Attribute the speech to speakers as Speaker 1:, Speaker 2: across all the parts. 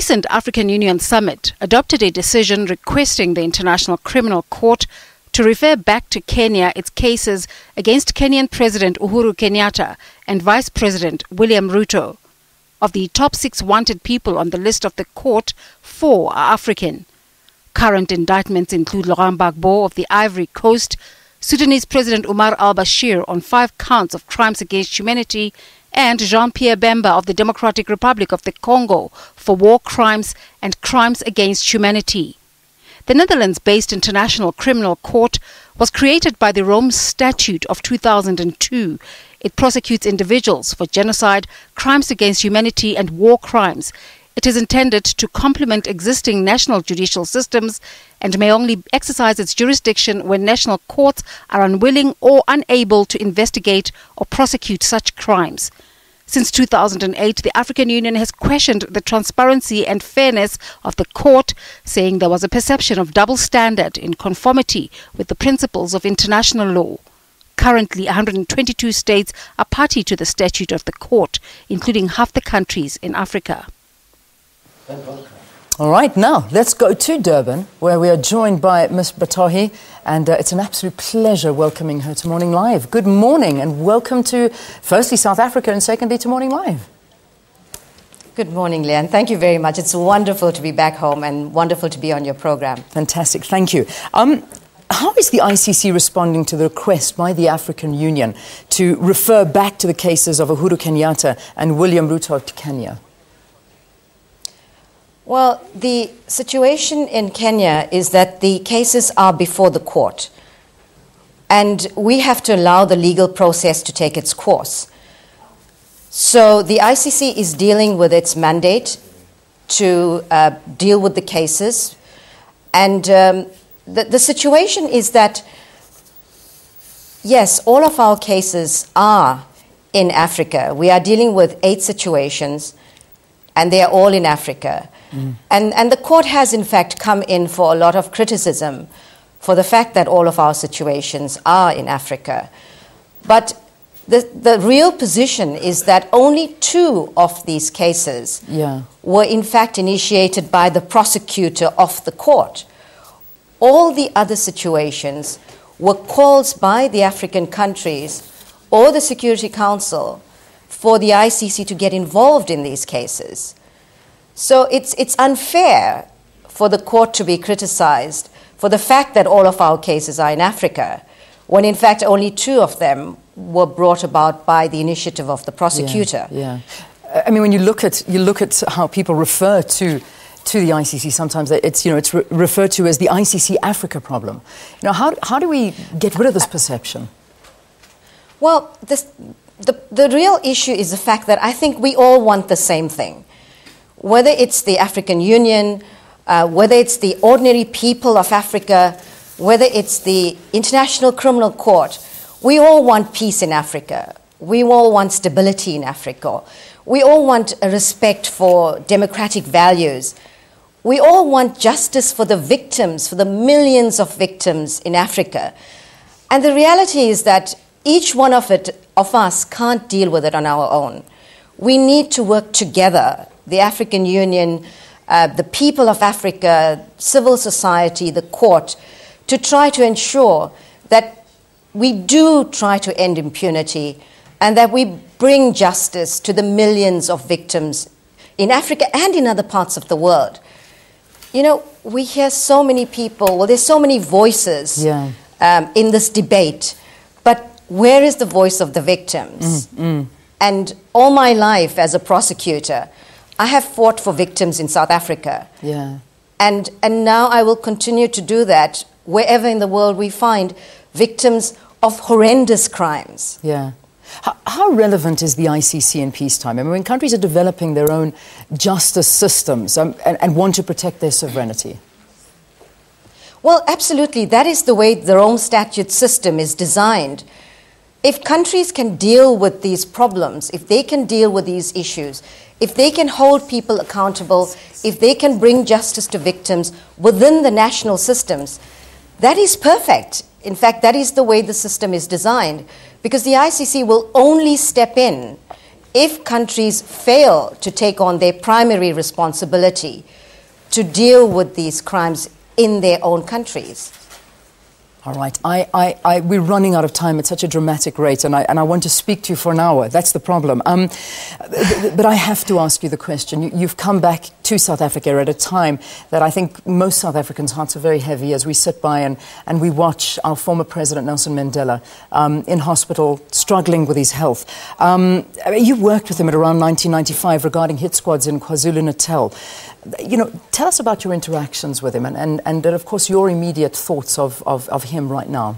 Speaker 1: recent African Union summit adopted a decision requesting the International Criminal Court to refer back to Kenya its cases against Kenyan President Uhuru Kenyatta and Vice President William Ruto. Of the top six wanted people on the list of the court, four are African. Current indictments include Laurent Gbagbo of the Ivory Coast, Sudanese President Omar al Bashir on five counts of crimes against humanity, and Jean Pierre Bemba of the Democratic Republic of the Congo for war crimes and crimes against humanity. The Netherlands based International Criminal Court was created by the Rome Statute of 2002. It prosecutes individuals for genocide, crimes against humanity, and war crimes. It is intended to complement existing national judicial systems and may only exercise its jurisdiction when national courts are unwilling or unable to investigate or prosecute such crimes. Since 2008, the African Union has questioned the transparency and fairness of the court, saying there was a perception of double standard in conformity with the principles of international law. Currently, 122 states are party to the statute of the court, including half the countries in Africa.
Speaker 2: All right, now let's go to Durban, where we are joined by Ms. Batohi, and uh, it's an absolute pleasure welcoming her to Morning Live. Good morning, and welcome to firstly South Africa, and secondly to Morning Live.
Speaker 3: Good morning, Leanne. Thank you very much. It's wonderful to be back home and wonderful to be on your program.
Speaker 2: Fantastic, thank you. Um, how is the ICC responding to the request by the African Union to refer back to the cases of Uhuru Kenyatta and William Ruto to Kenya?
Speaker 3: Well, the situation in Kenya is that the cases are before the court, and we have to allow the legal process to take its course. So the ICC is dealing with its mandate to uh, deal with the cases, and um, the, the situation is that, yes, all of our cases are in Africa. We are dealing with eight situations, and they are all in Africa. Mm. And, and the court has, in fact, come in for a lot of criticism for the fact that all of our situations are in Africa. But the, the real position is that only two of these cases yeah. were, in fact, initiated by the prosecutor of the court. All the other situations were calls by the African countries or the Security Council for the ICC to get involved in these cases. So it's, it's unfair for the court to be criticized for the fact that all of our cases are in Africa, when in fact only two of them were brought about by the initiative of the prosecutor.
Speaker 2: Yeah. yeah. I mean, when you look at, you look at how people refer to to the ICC, sometimes it's, you know, it's re- referred to as the ICC Africa problem. You know, how, how do we get rid of this perception?
Speaker 3: Well, this, the, the real issue is the fact that I think we all want the same thing whether it's the African Union, uh, whether it's the ordinary people of Africa, whether it's the International Criminal Court, we all want peace in Africa. We all want stability in Africa. We all want a respect for democratic values. We all want justice for the victims, for the millions of victims in Africa. And the reality is that each one of, it, of us can't deal with it on our own. We need to work together the African Union, uh, the people of Africa, civil society, the court, to try to ensure that we do try to end impunity and that we bring justice to the millions of victims in Africa and in other parts of the world. You know, we hear so many people, well, there's so many voices yeah. um, in this debate, but where is the voice of the victims? Mm, mm. And all my life as a prosecutor, I have fought for victims in South Africa. Yeah. And, and now I will continue to do that wherever in the world we find victims of horrendous crimes.
Speaker 2: Yeah. How, how, relevant is the ICC in peacetime? I mean, when countries are developing their own justice systems um, and, and, want to protect their sovereignty?
Speaker 3: Well, absolutely. That is the way the Rome Statute system is designed. If countries can deal with these problems, if they can deal with these issues, if they can hold people accountable, if they can bring justice to victims within the national systems, that is perfect. In fact, that is the way the system is designed, because the ICC will only step in if countries fail to take on their primary responsibility to deal with these crimes in their own countries.
Speaker 2: All right. I, I, I, we're running out of time at such a dramatic rate, and I, and I want to speak to you for an hour. That's the problem. Um, but, I have to ask you the question. You, have come back to South Africa at a time that I think most South Africans' hearts are very heavy as we sit by and, and we watch our former president, Nelson Mandela, um, in hospital, struggling with his health. Um, you worked with him at around 1995 regarding hit squads in KwaZulu Natal you know, tell us about your interactions with him and, and, and of course, your immediate thoughts of, of, of him right now.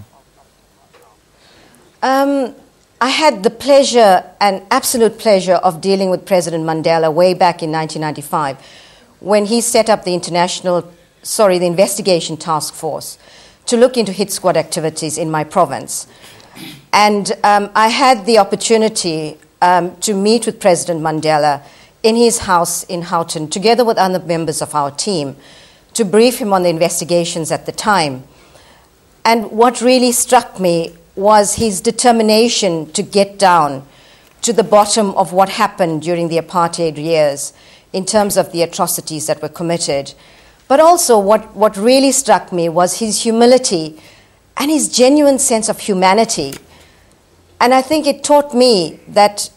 Speaker 3: Um, I had the pleasure and absolute pleasure of dealing with President Mandela way back in 1995 when he set up the international, sorry, the investigation task force to look into hit squad activities in my province. And um, I had the opportunity um, to meet with President Mandela in his house in Houghton, together with other members of our team, to brief him on the investigations at the time. And what really struck me was his determination to get down to the bottom of what happened during the apartheid years in terms of the atrocities that were committed. But also, what, what really struck me was his humility and his genuine sense of humanity. And I think it taught me that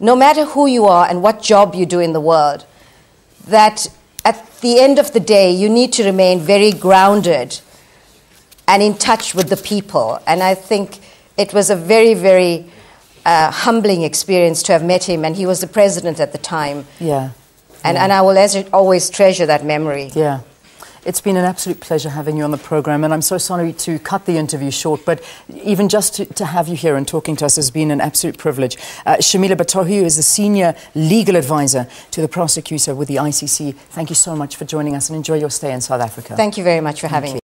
Speaker 3: no matter who you are and what job you do in the world, that at the end of the day, you need to remain very grounded and in touch with the people. And I think it was a very, very uh, humbling experience to have met him, and he was the president at the time.
Speaker 2: Yeah.
Speaker 3: And,
Speaker 2: yeah.
Speaker 3: and I will always treasure that memory.
Speaker 2: Yeah. It's been an absolute pleasure having you on the program, and I'm so sorry to cut the interview short, but even just to, to have you here and talking to us has been an absolute privilege. Uh, Shamila Batohi is the senior legal advisor to the prosecutor with the ICC. Thank you so much for joining us and enjoy your stay in South Africa.
Speaker 3: Thank you very much for having me.